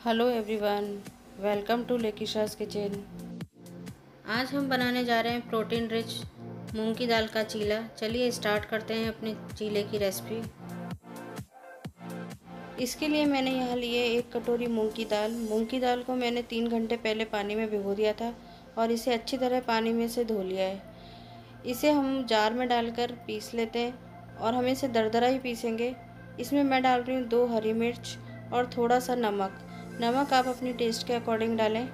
Hello everyone, welcome to लेकिशास kitchen. आज हम बनाने जा रहे हैं प्रोटीन रिच मूंग की दाल का चीला। चलिए स्टार्ट करते हैं अपने चीले की रेसिपी। इसके लिए मैंने यहाँ लिए एक कटोरी मूंग की दाल। मूंग की दाल को मैंने तीन घंटे पहले पानी में भिगो दिया था और इसे अच्छी तरह पानी में से धो लिया है। इसे हम जार में डालकर पीस लेते हैं और हम इसे दरदरा ही पीसेंगे। इसमें मैं डाल रही हूँ दो हरी मिर्च और थोड़ा सा नमक। नमक आप अपने टेस्ट के अकॉर्डिंग डालें।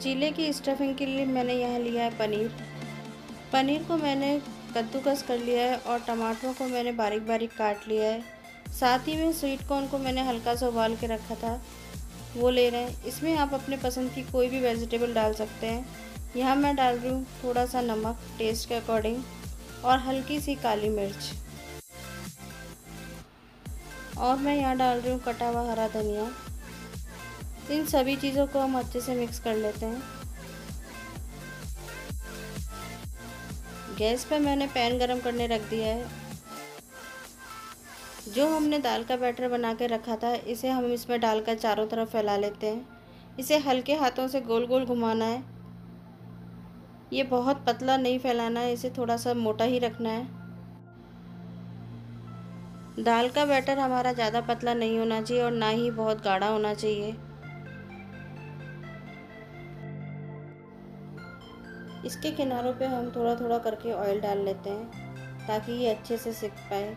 चीले की स्टफिंग के लिए मैंने यहाँ लिया है पनीर। पनीर को मैंने कद्दूकस कर लिया है और टमाटरों को मैंने बारीक बारीक काट लिया है। साथ ही में स्वीट कॉर्न को मैंने हल्का सा उबाल के रखा था। वो ले रहे हैं। इसमें आप अपने पसंद की कोई भी वेजिटेबल डाल सकते हैं। यहाँ मैं डाल रही हूँ थोड़ा सा नमक टेस्ट के अकॉर्डिंग और हल्की सी काली मिर्च। और मैं यहाँ डाल रही हूँ कटा हुआ हरा धनिया। इन सभी चीज़ों को हम अच्छे से मिक्स कर लेते हैं। गैस पर मैंने पैन गरम करने रख दिया है। जो हमने दाल का बैटर बना के रखा था, इसे हम इसमें डालकर चारों तरफ़ फैला लेते हैं। इसे हल्के हाथों से गोल गोल घुमाना है। ये बहुत पतला नहीं फैलाना है, इसे थोड़ा सा मोटा ही रखना है। दाल का बैटर हमारा ज़्यादा पतला नहीं होना चाहिए और ना ही बहुत गाढ़ा होना चाहिए। इसके किनारों पे हम थोड़ा थोड़ा करके ऑयल डाल लेते हैं, ताकि ये अच्छे से सिक पाए।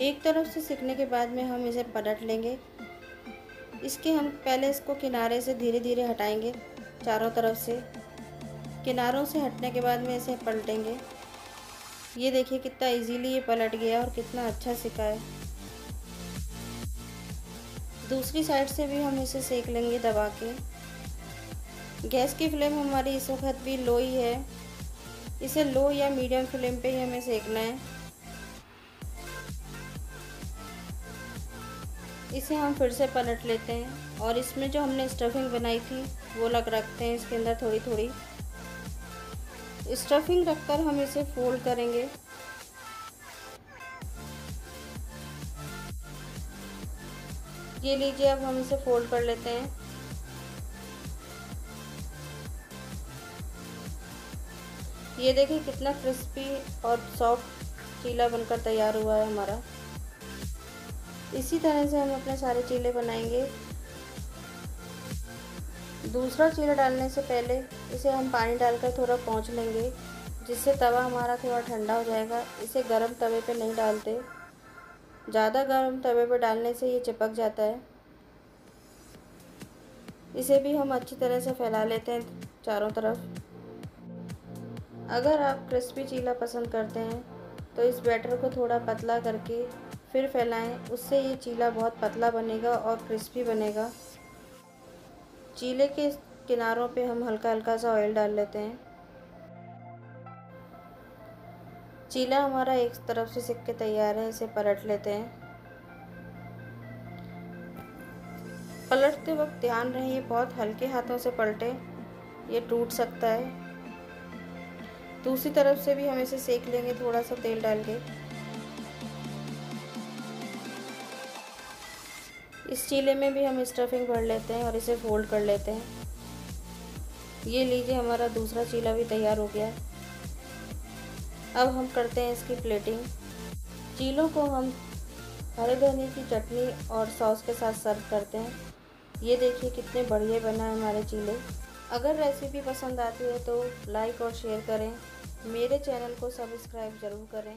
एक तरफ़ से सिकने के बाद में हम इसे पलट लेंगे। इसके हम पहले इसको किनारे से धीरे धीरे हटाएँगे, चारों तरफ़ से। किनारों से हटने के बाद में इसे पलटेंगे। ये देखिए कितना इजीली ये पलट गया और कितना अच्छा सिका है। दूसरी साइड से भी हम इसे सेक लेंगे दबा के। गैस की फ्लेम हमारी इस वक्त भी लो ही है। इसे लो या मीडियम फ्लेम पे ही हमें सेकना है। इसे हम फिर से पलट लेते हैं और इसमें जो हमने स्टफिंग बनाई थी, वो लग रखते हैं इसके अंदर थोड़ी थोड़ी स्टफिंग रखकर हम इसे फोल्ड करेंगे। ये लीजिए, अब हम इसे फोल्ड कर लेते हैं। ये देखिए कितना क्रिस्पी और सॉफ्ट चीला बनकर तैयार हुआ है हमारा। इसी तरह से हम अपने सारे चीले बनाएँगे। दूसरा चीला डालने से पहले इसे हम पानी डालकर थोड़ा पहुँच लेंगे, जिससे तवा हमारा थोड़ा ठंडा हो जाएगा। इसे गर्म तवे पे नहीं डालते। ज़्यादा गर्म तवे पर डालने से ये चिपक जाता है। इसे भी हम अच्छी तरह से फैला लेते हैं चारों तरफ़। अगर आप क्रिस्पी चीला पसंद करते हैं तो इस बैटर को थोड़ा पतला करके फिर फैलाएँ। उससे ये चीला बहुत पतला बनेगा और क्रिस्पी बनेगा। चीले के किनारों पे हम हल्का हल्का सा ऑयल डाल लेते हैं। चीला हमारा एक तरफ़ से सिक के तैयार है, इसे पलट लेते हैं। पलटते वक्त ध्यान रहे बहुत हल्के हाथों से पलटे, ये टूट सकता है। दूसरी तरफ़ से भी हम इसे सेक लेंगे, थोड़ा सा तेल डाल के। इस चीले में भी हम स्टफिंग भर लेते हैं और इसे फोल्ड कर लेते हैं। ये लीजिए, हमारा दूसरा चीला भी तैयार हो गया है। अब हम करते हैं इसकी प्लेटिंग चीलों को हम हरे धनिया की चटनी और सॉस के साथ सर्व करते हैं। ये देखिए कितने बढ़िया बना है हमारे चीले। अगर रेसिपी पसंद आती है तो लाइक और शेयर करें। मेरे चैनल को सब्सक्राइब ज़रूर करें।